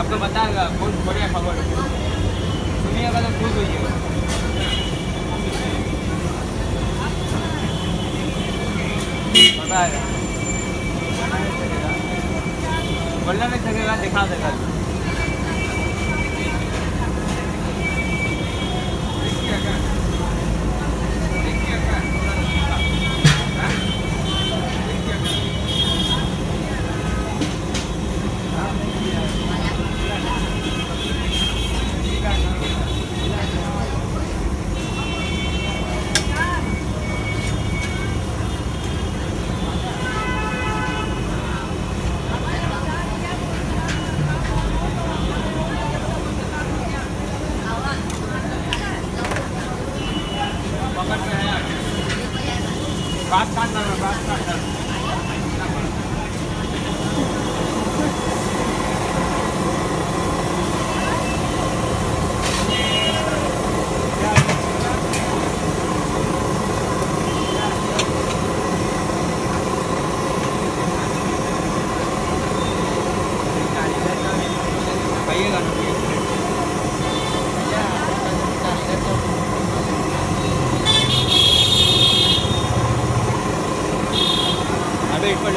आपको बताएगा बहुत बढ़िया खबर है। सुनिएगा तो खुश होइएगा बताएगा बोलना नहीं सकेगा दिखा देगा।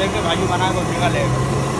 लेके भाजी बना को जगह लेगा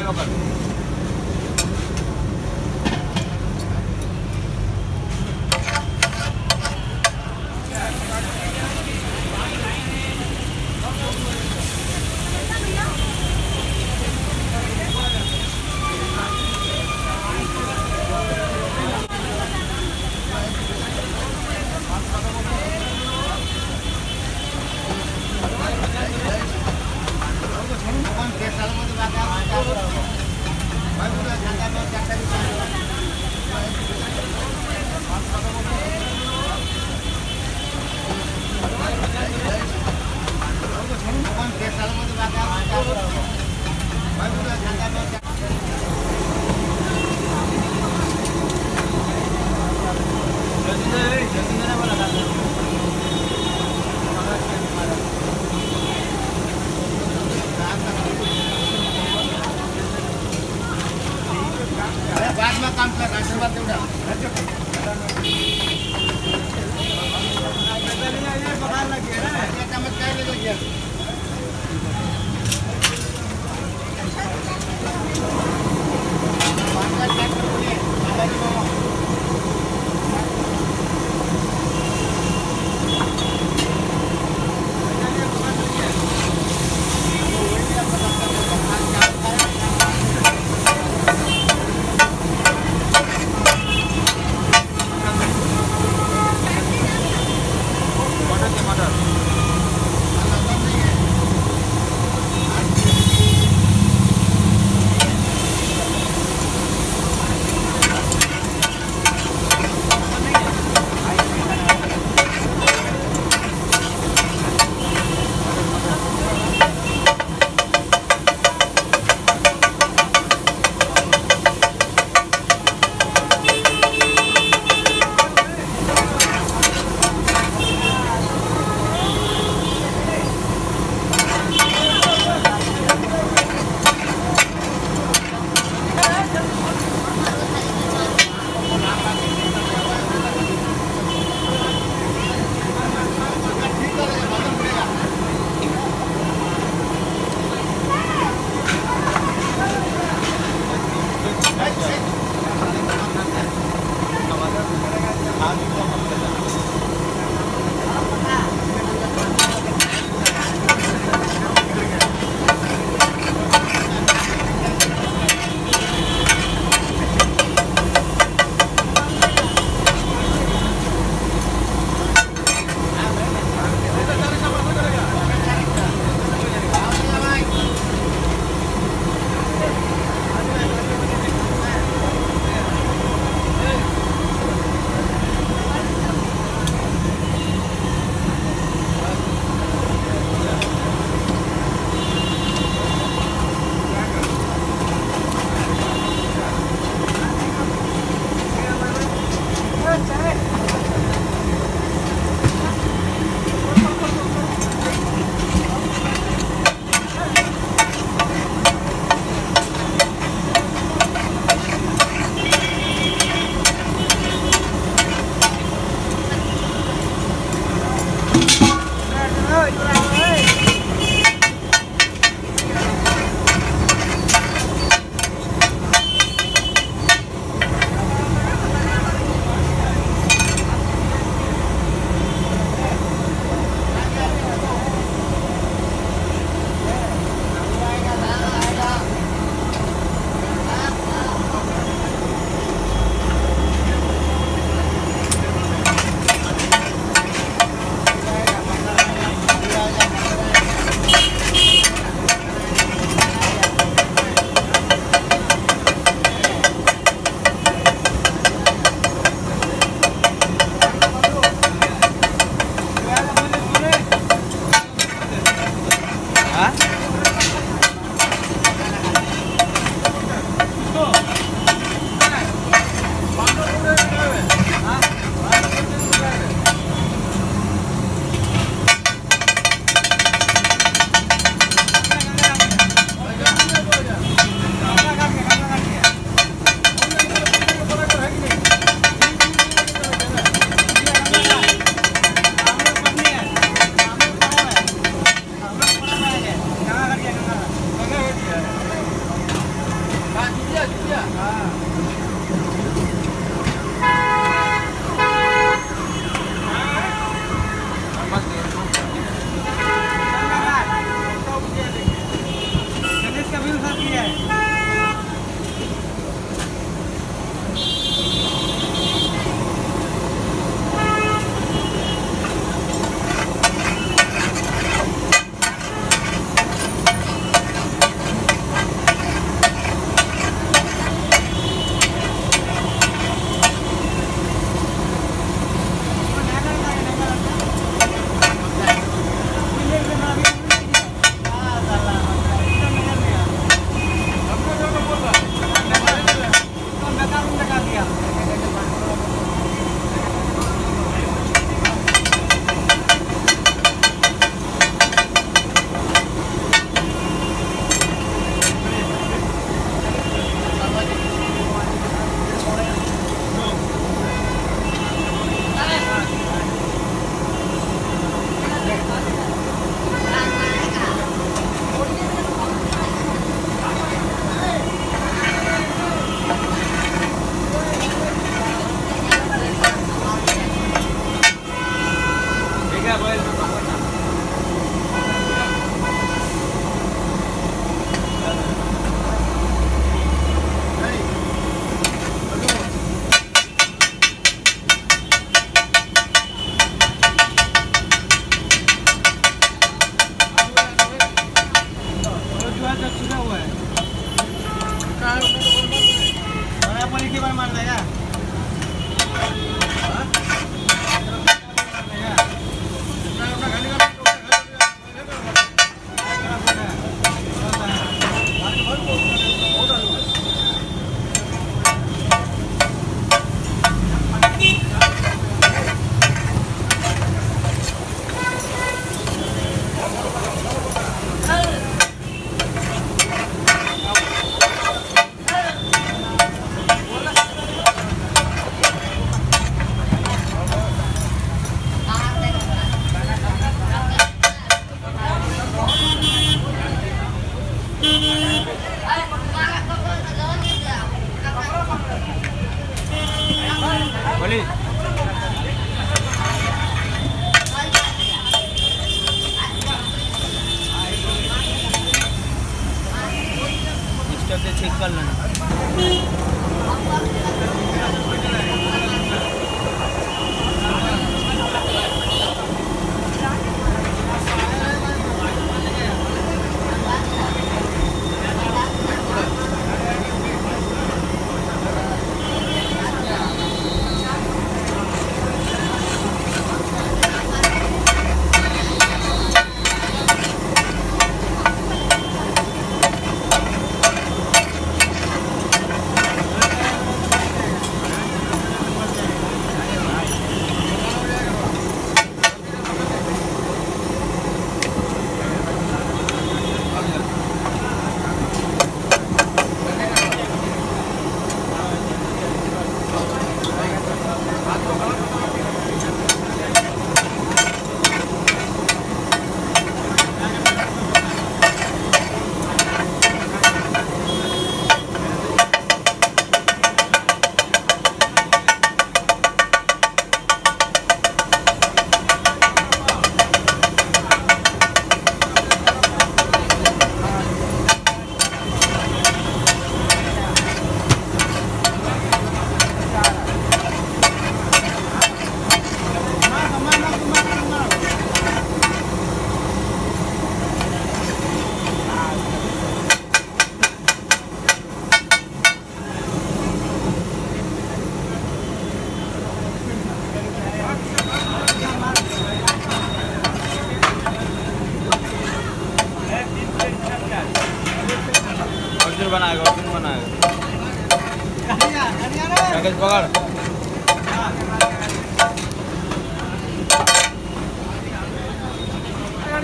pega pra.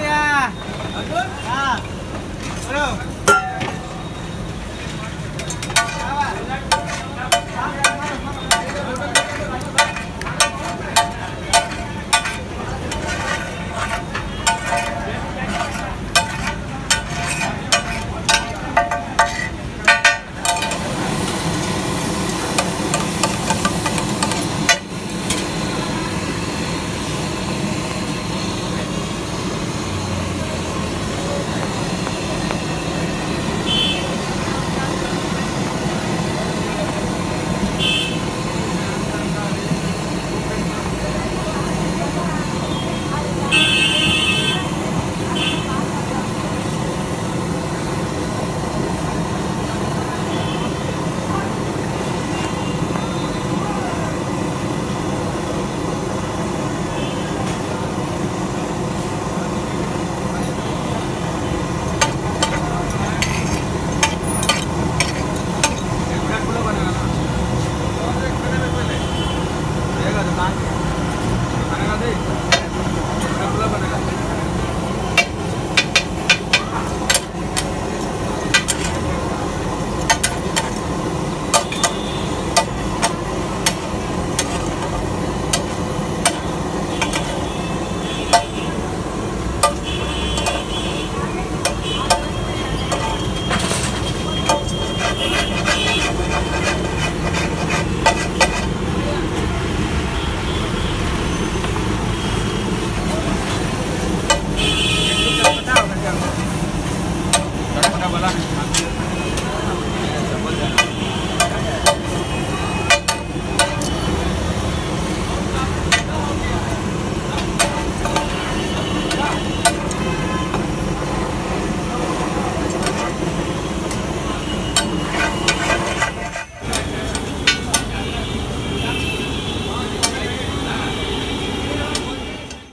ya. Bagus? Ya. Bro.